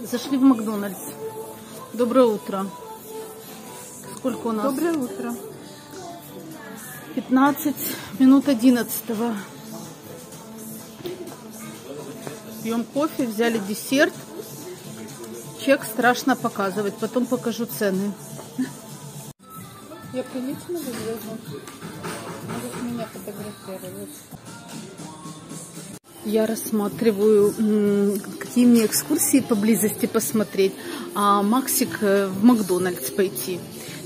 Зашли в Макдональдс. Доброе утро. Сколько у нас? Доброе утро. 15 минут 11 Пьем кофе, взяли десерт. Чек страшно показывать, потом покажу цены. Я прилично выгляжу. Можешь меня фотографировать. Я рассматриваю, какие мне экскурсии поблизости посмотреть, а Максик э, в Макдональдс пойти.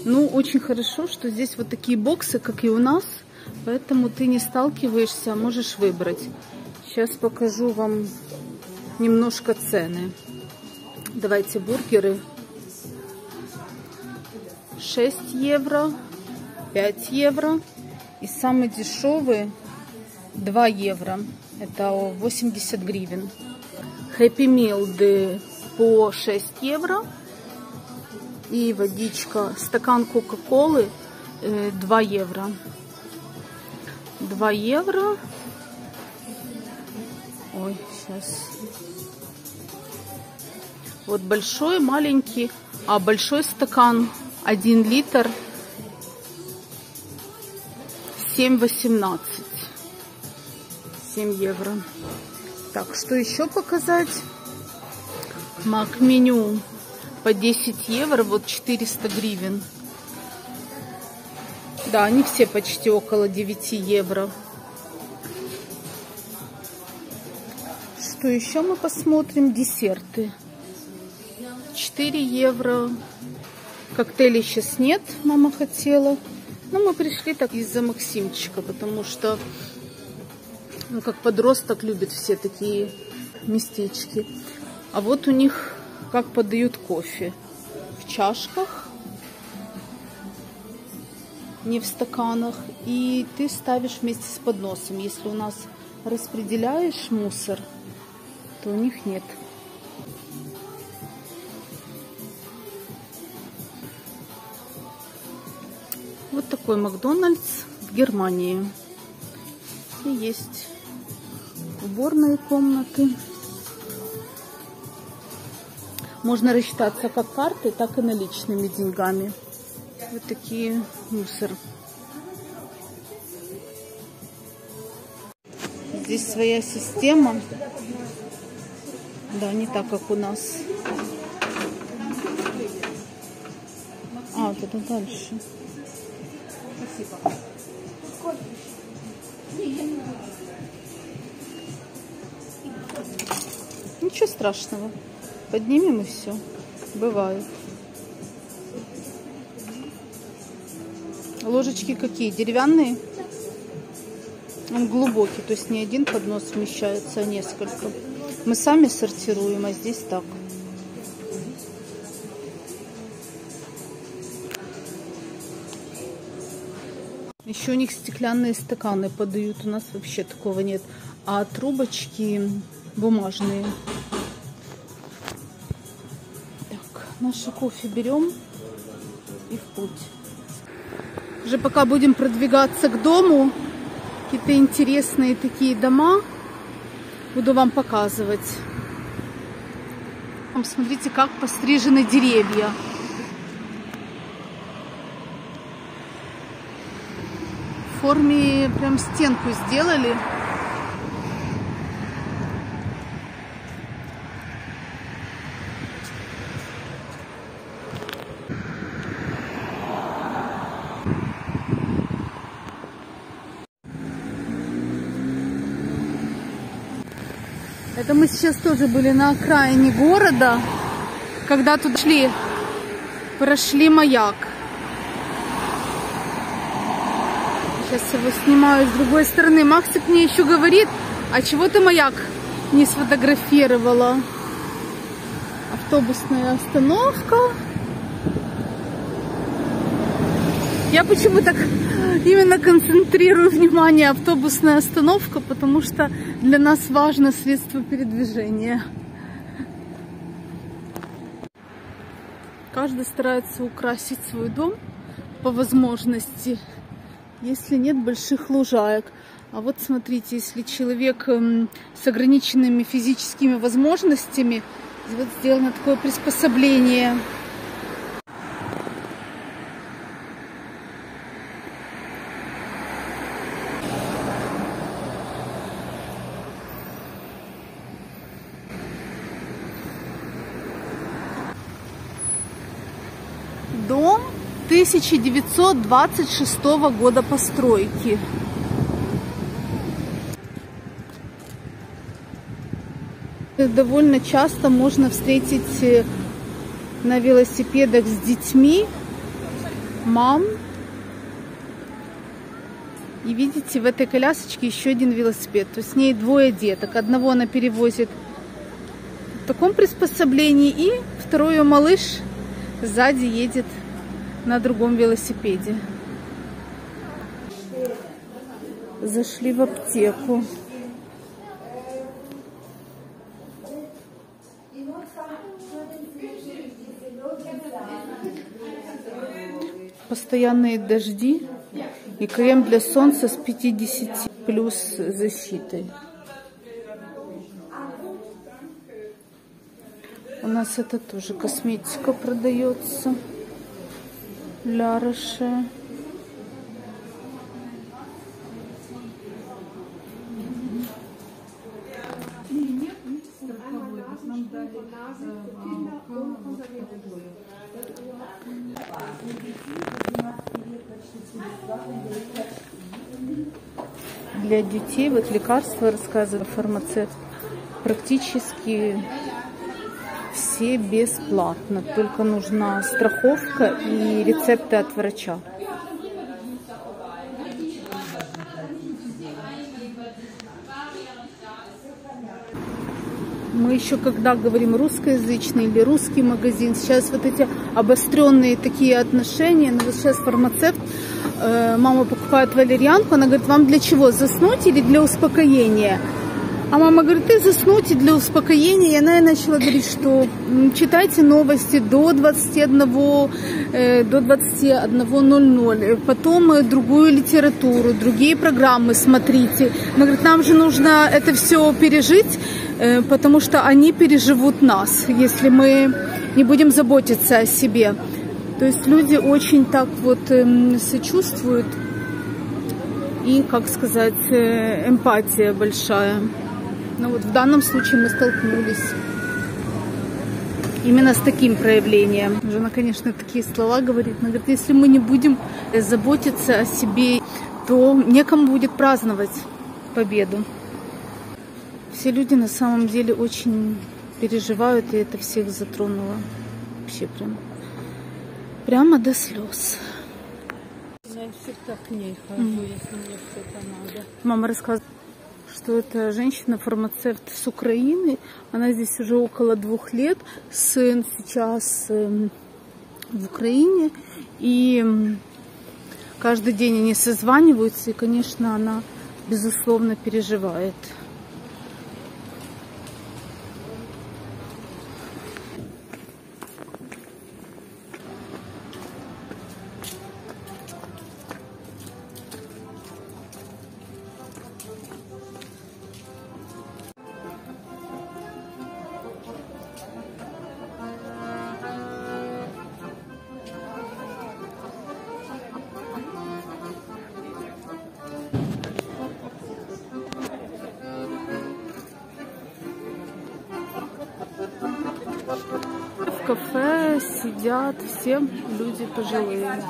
Ну, очень хорошо, что здесь вот такие боксы, как и у нас, поэтому ты не сталкиваешься, а можешь выбрать. Сейчас покажу вам немножко цены. Давайте бургеры. 6 евро, 5 евро. И самый дешевый 2 евро. Это 80 гривен. Happy Meal по 6 евро. И водичка, стакан Кока-Колы 2 евро. 2 евро. Ой, сейчас. Вот большой, маленький, а большой стакан 1 литр 7,18. 7 евро. Так, что еще показать? Мак меню по 10 евро, вот 400 гривен. Да, они все почти около 9 евро. Что еще мы посмотрим? Десерты. 4 евро. Коктейлей сейчас нет, мама хотела. Но мы пришли так из-за Максимчика, потому что, ну, как подросток любит все такие местечки. А вот у них как подают кофе. В чашках, не в стаканах. И ты ставишь вместе с подносом. Если у нас распределяешь мусор, то у них нет. Вот такой Макдональдс в Германии. И есть уборные комнаты. Можно рассчитаться как картой, так и наличными деньгами. Вот такие мусор. Здесь своя система. Да, не так, как у нас. А, туда дальше. Спасибо. Ничего страшного. Поднимем и все. Бывает. Ложечки какие? Деревянные? Он глубокий, то есть не один поднос вмещается, а несколько. Мы сами сортируем, а здесь так. Еще у них стеклянные стаканы подают. У нас вообще такого нет. А трубочки бумажные. Наше кофе берем и в путь. Уже пока будем продвигаться к дому, какие-то интересные такие дома буду вам показывать. Смотрите, как пострижены деревья. В форме прям стенку сделали. Это мы сейчас тоже были на окраине города, когда тут шли, прошли маяк. Сейчас его снимаю с другой стороны. Максик мне еще говорит, а чего ты маяк не сфотографировала? Автобусная остановка. Я почему так именно концентрирую внимание автобусная остановка, потому что для нас важно средство передвижения. Каждый старается украсить свой дом по возможности, если нет больших лужаек. А вот смотрите, если человек с ограниченными физическими возможностями, вот сделано такое приспособление. Дом 1926 года постройки. Довольно часто можно встретить э, на велосипедах с детьми мам. И видите, в этой колясочке еще один велосипед. То есть с ней двое деток. Одного она перевозит в таком приспособлении, и второй малыш сзади едет на другом велосипеде. Зашли в аптеку. Постоянные дожди и крем для солнца с 50 плюс защитой. У нас это тоже косметика продается. Ля. Для детей вот лекарства, рассказывает фармацевт, практически все бесплатно. Только нужна страховка и рецепты от врача. Мы еще когда говорим русскоязычный или русский магазин, сейчас вот эти обостренные такие отношения, но вот сейчас фармацевт, э, мама покупает валерьянку, она говорит, вам для чего, заснуть или для успокоения? А мама говорит, ты заснуть и для успокоения. И она начала говорить, что читайте новости до 21, э, до 21.00. Потом э, другую литературу, другие программы смотрите. Она говорит, нам же нужно это все пережить, э, потому что они переживут нас, если мы не будем заботиться о себе. То есть люди очень так вот э, сочувствуют. И, как сказать, э, эмпатия большая. Но вот в данном случае мы столкнулись именно с таким проявлением. Жена, конечно, такие слова говорит. Она говорит, если мы не будем заботиться о себе, то некому будет праздновать победу. Все люди на самом деле очень переживают, и это всех затронуло. Вообще прям, прямо до слез. Я всегда к ней хожу, mm. если мне что-то надо. Мама рассказывает что это женщина-фармацевт с Украины. Она здесь уже около двух лет. Сын сейчас эм, в Украине. И каждый день они созваниваются. И, конечно, она, безусловно, переживает. Все люди пожилые.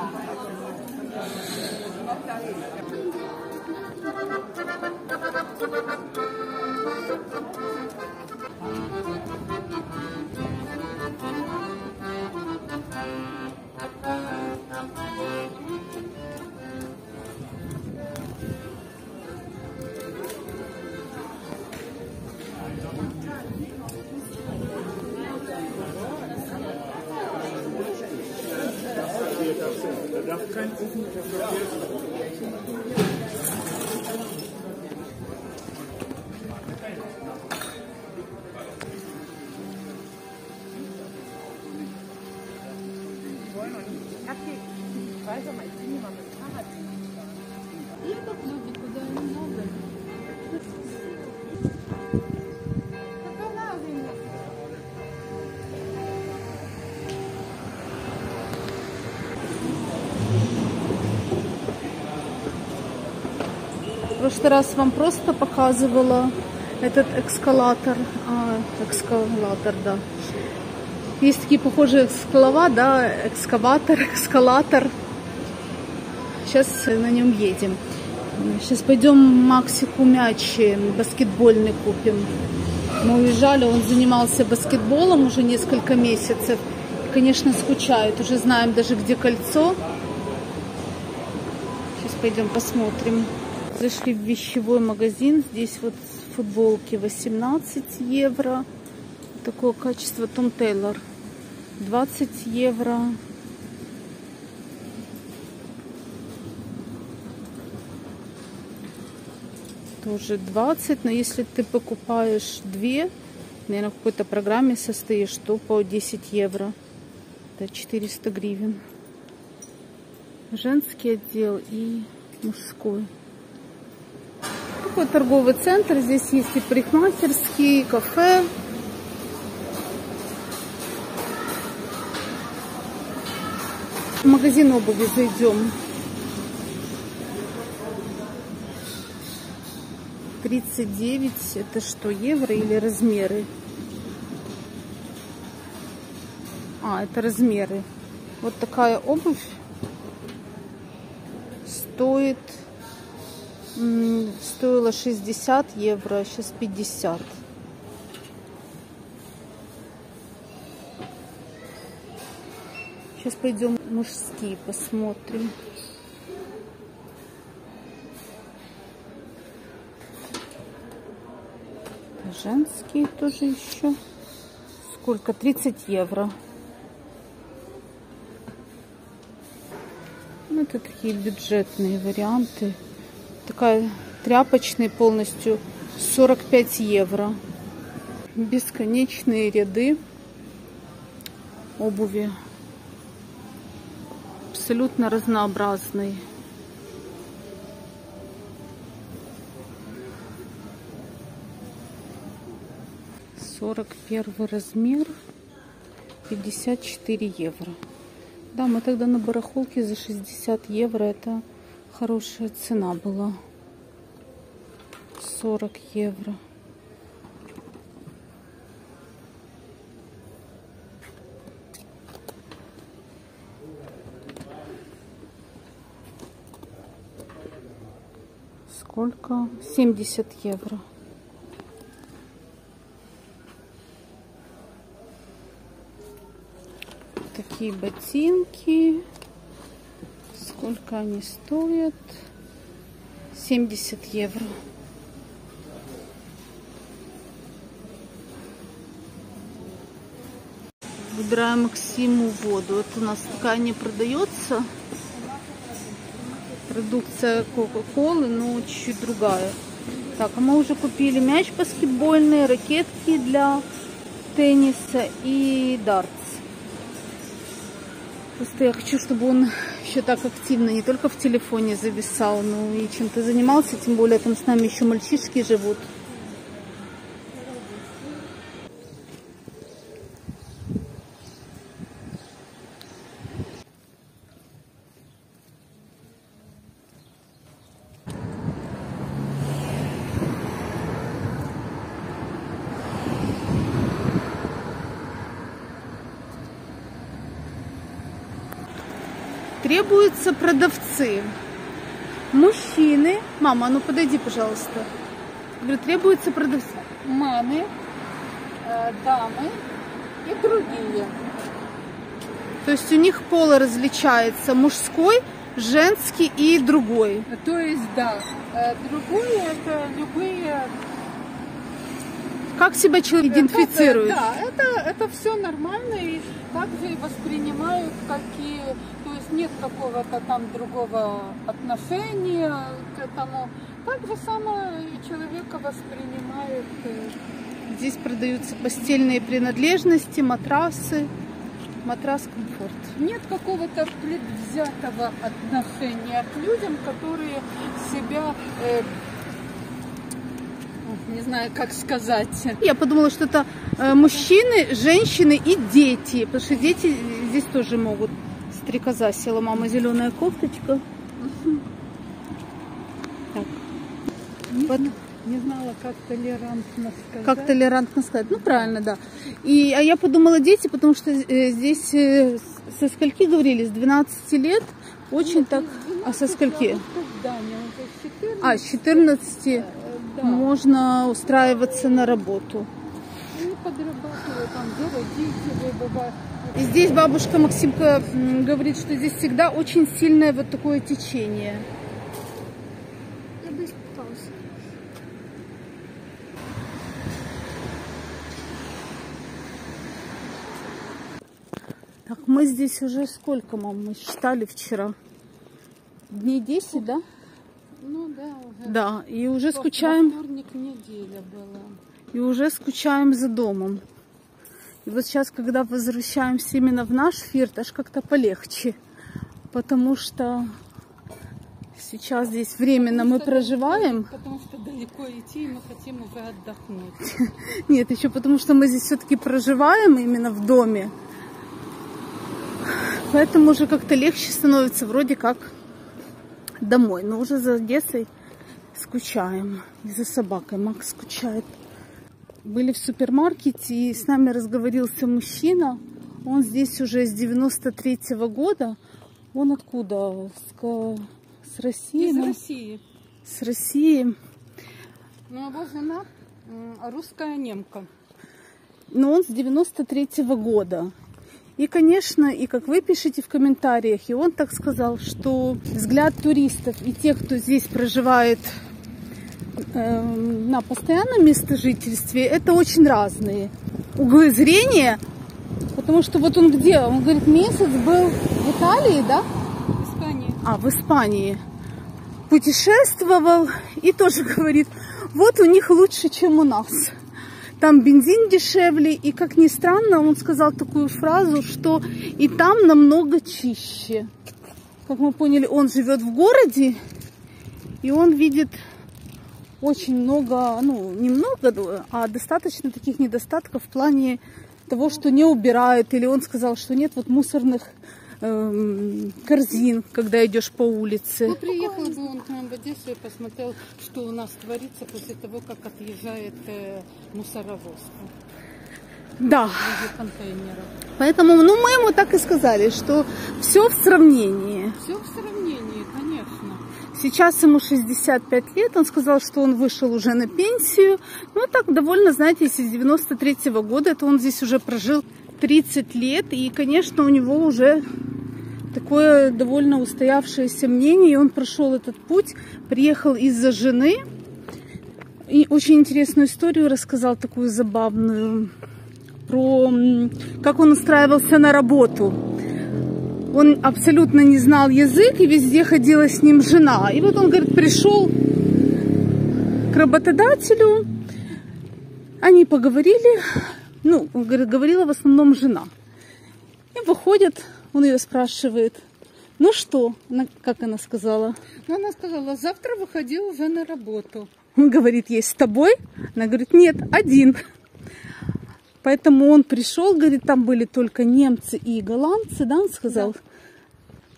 Едут прошлый раз вам просто показывала этот экскалатор. А, экскалатор, да. Есть такие похожие экскалова, да, экскаватор, экскалатор. Сейчас на нем едем. Сейчас пойдем Максику мяч баскетбольный купим. Мы уезжали, он занимался баскетболом уже несколько месяцев. Конечно, скучает. Уже знаем даже, где кольцо. Сейчас пойдем посмотрим. Зашли в вещевой магазин. Здесь вот футболки 18 евро. Такое качество Том Тейлор. 20 евро. тоже 20, но если ты покупаешь две, наверное, в какой-то программе состоишь, то по 10 евро. Это 400 гривен. Женский отдел и мужской. Такой торговый центр. Здесь есть и парикмахерские, и кафе. В магазин обуви зайдем. 39 это что, евро или размеры? А, это размеры. Вот такая обувь стоит стоила 60 евро, а сейчас 50. Сейчас пойдем мужские посмотрим. Женские тоже еще. Сколько? 30 евро. Ну, это такие бюджетные варианты. Такая тряпочный полностью 45 евро. Бесконечные ряды обуви. Абсолютно разнообразные. 41 размер 54 евро да мы тогда на барахолке за 60 евро это хорошая цена была. 40 евро. Сколько? 70 евро. Такие ботинки. Сколько они стоят? 70 евро. Выбираем Максиму воду. Это у нас такая не продается. Продукция Кока-Колы, но чуть-чуть другая. Так, а мы уже купили мяч баскетбольный, ракетки для тенниса и дартс. Просто я хочу, чтобы он еще так активно не только в телефоне зависал, но и чем-то занимался. Тем более там с нами еще мальчишки живут. Требуются продавцы. Мужчины. Мама, ну подойди, пожалуйста. Говорю, требуются продавцы. Мамы, э, дамы и другие. То есть у них пол различается. Мужской, женский и другой. То есть, да. Э, другой это любые как себя человек идентифицирует? Да, это, это все нормально и также воспринимают, какие нет какого-то там другого отношения к этому. Так же самое человека воспринимают. Э, Здесь продаются постельные принадлежности, матрасы, матрас комфорт. Нет какого-то предвзятого отношения к людям, которые себя э, не знаю, как сказать. Я подумала, что это э, мужчины, женщины и дети, потому что дети здесь тоже могут Стрекоза села, мама, зеленая кофточка. Так. Не, Вот. не знала, как толерантно сказать. Как толерантно сказать? Ну, правильно, да. И, а я подумала дети, потому что э, здесь э, со скольки говорили? С 12 лет? Очень Нет, так... не с А со 12, скольки? а 14, А, с 14 э, да. можно устраиваться на работу. Они подрабатывают там за родителей, бывает. И здесь бабушка Максимка говорит, что здесь всегда очень сильное вот такое течение. Я бы испугался. Так, мы здесь уже сколько, мам, мы считали вчера? Дней 10, да? Ну да, уже. Да, и уже Во- скучаем, вторник неделя была. и уже скучаем за домом. И вот сейчас, когда возвращаемся именно в наш фирт, аж как-то полегче. Потому что сейчас здесь временно мы Потому что проживаем. Потому что далеко идти, и мы хотим уже отдохнуть. Нет, еще потому что мы здесь все-таки проживаем именно в доме. Поэтому уже как-то легче становится вроде как домой. Но уже за Одессой скучаем. И за собакой Макс скучает. Были в супермаркете, и с нами разговорился мужчина. Он здесь уже с 93-го года. Он откуда? С, с России? Из ну, России. С России. Ну, его жена м, русская немка. но он с 93 года. И, конечно, и как вы пишете в комментариях, и он так сказал, что взгляд туристов и тех, кто здесь проживает на постоянном местожительстве, это очень разные углы зрения. Потому что вот он где? Он говорит, месяц был в Италии, да? В Испании. А, в Испании. Путешествовал и тоже говорит, вот у них лучше, чем у нас. Там бензин дешевле, и, как ни странно, он сказал такую фразу, что и там намного чище. Как мы поняли, он живет в городе, и он видит очень много, ну, немного, а достаточно таких недостатков в плане того, что не убирают, или он сказал, что нет вот мусорных эм, корзин, когда идешь по улице. Ну, приехал бы он к нам в Одессу и посмотрел, что у нас творится после того, как отъезжает э, мусоровозка Да, поэтому, ну, мы ему так и сказали, что все в сравнении. Все в сравнении, конечно. Сейчас ему 65 лет, он сказал, что он вышел уже на пенсию. Ну, так довольно, знаете, если с 93 -го года, это он здесь уже прожил 30 лет. И, конечно, у него уже такое довольно устоявшееся мнение. И он прошел этот путь, приехал из-за жены. И очень интересную историю рассказал, такую забавную, про как он устраивался на работу. Он абсолютно не знал язык, и везде ходила с ним жена. И вот он, говорит, пришел к работодателю, они поговорили, ну, он говорит, говорила в основном жена. И выходит, он ее спрашивает, ну что, Она- как она сказала? Но она сказала, завтра выходи уже на работу. Он говорит, есть с тобой? Она говорит, нет, один. Поэтому он пришел, говорит, там были только немцы и голландцы, да, он сказал?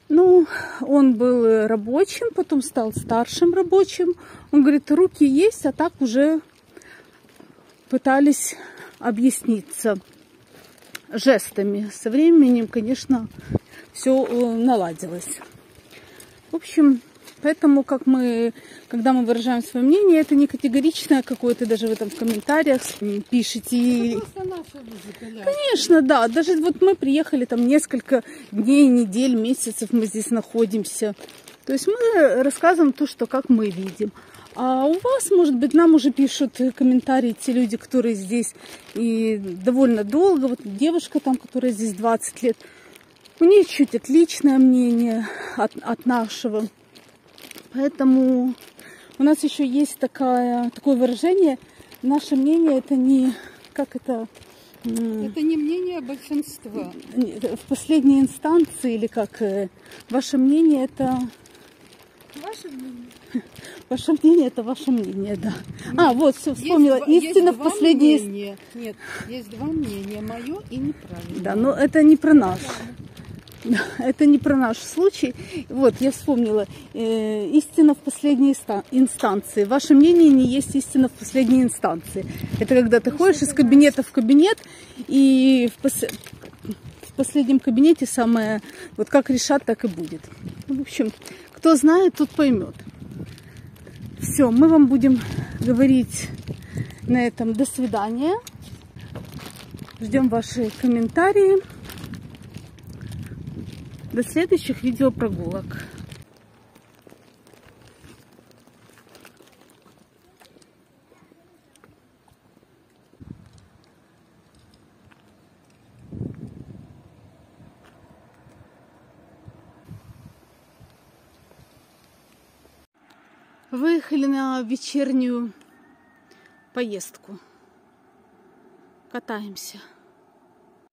Ну, он был э, рабочим, потом стал старшим рабочим. Он говорит, руки есть, а так уже пытались объясниться жестами. Со временем, конечно, все наладилось. В общем, поэтому, как мы, когда мы выражаем свое мнение, это не категоричное какое-то, даже в этом в комментариях люди, Галя. Конечно, да. Даже вот мы приехали там несколько дней, недель, месяцев мы здесь находимся. То есть мы рассказываем то, что как мы видим. А у вас, может быть, нам уже пишут комментарии те люди, которые здесь и довольно долго. Вот девушка там, которая здесь 20 лет, у нее чуть отличное мнение от, от нашего. Поэтому у нас еще есть такая, такое выражение. Наше мнение это не как это Это не мнение большинства. не, в последней инстанции или как э, ваше мнение это Ваше мнение? ваше мнение это ваше мнение, да. А, вот, все, вспомнила. Есть Истина есть в последней... мнения. Нет, есть два мнения, мое и неправильное. Да, но это не про нас. Это не про наш случай. Вот, я вспомнила. Э, истина в последней инстанции. Ваше мнение не есть истина в последней инстанции. Это когда ты ходишь из кабинета в кабинет, и в, пос... в последнем кабинете самое, вот как решат, так и будет. В общем, кто знает, тот поймет. Все, мы вам будем говорить на этом до свидания. Ждем ваши комментарии. До следующих видеопрогулок. Выехали на вечернюю поездку. Катаемся.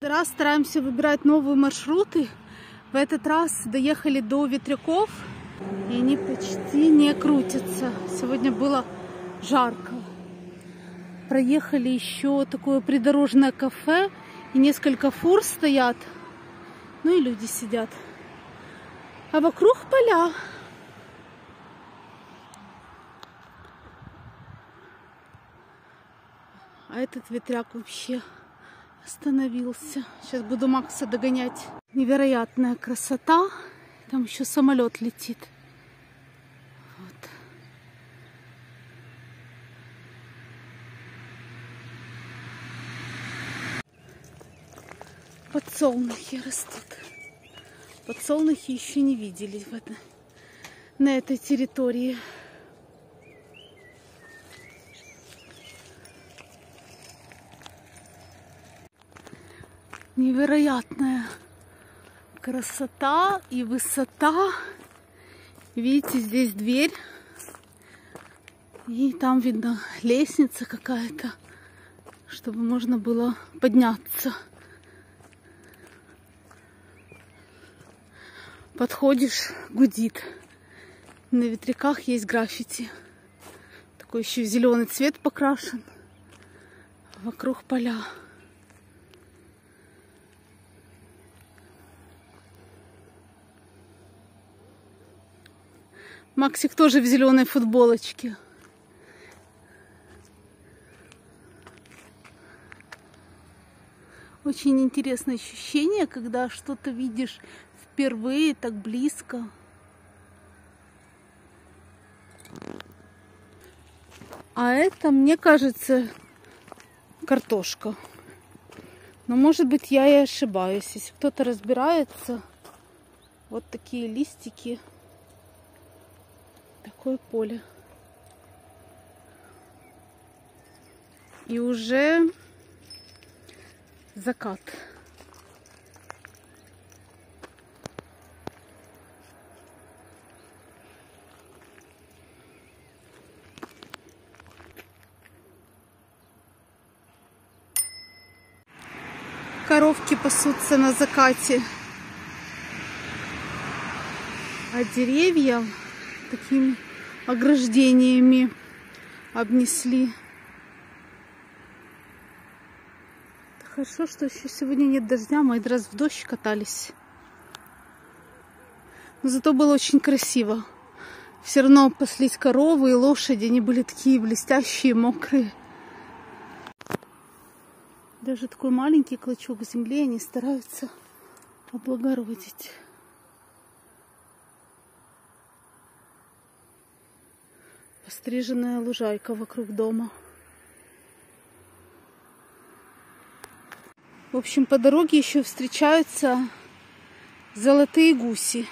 Раз стараемся выбирать новые маршруты. В этот раз доехали до ветряков. И они почти не крутятся. Сегодня было жарко. Проехали еще такое придорожное кафе. И несколько фур стоят. Ну и люди сидят. А вокруг поля. А этот ветряк вообще остановился. Сейчас буду Макса догонять. Невероятная красота. Там еще самолет летит. Вот. Подсолнухи растут. Подсолнухи еще не видели в это, на этой территории. Невероятная красота и высота. Видите, здесь дверь. И там видно лестница какая-то, чтобы можно было подняться. Подходишь, гудит. На ветряках есть граффити. Такой еще зеленый цвет покрашен. Вокруг поля. Максик тоже в зеленой футболочке. Очень интересное ощущение, когда что-то видишь впервые так близко. А это, мне кажется, картошка. Но, может быть, я и ошибаюсь. Если кто-то разбирается, вот такие листики такое поле. И уже закат. Коровки пасутся на закате. А деревья такими ограждениями обнесли. Хорошо, что еще сегодня нет дождя. Мы раз в дождь катались. Но зато было очень красиво. Все равно паслись коровы и лошади. Они были такие блестящие, мокрые. Даже такой маленький клочок земли они стараются облагородить. Постриженная лужайка вокруг дома. В общем, по дороге еще встречаются золотые гуси.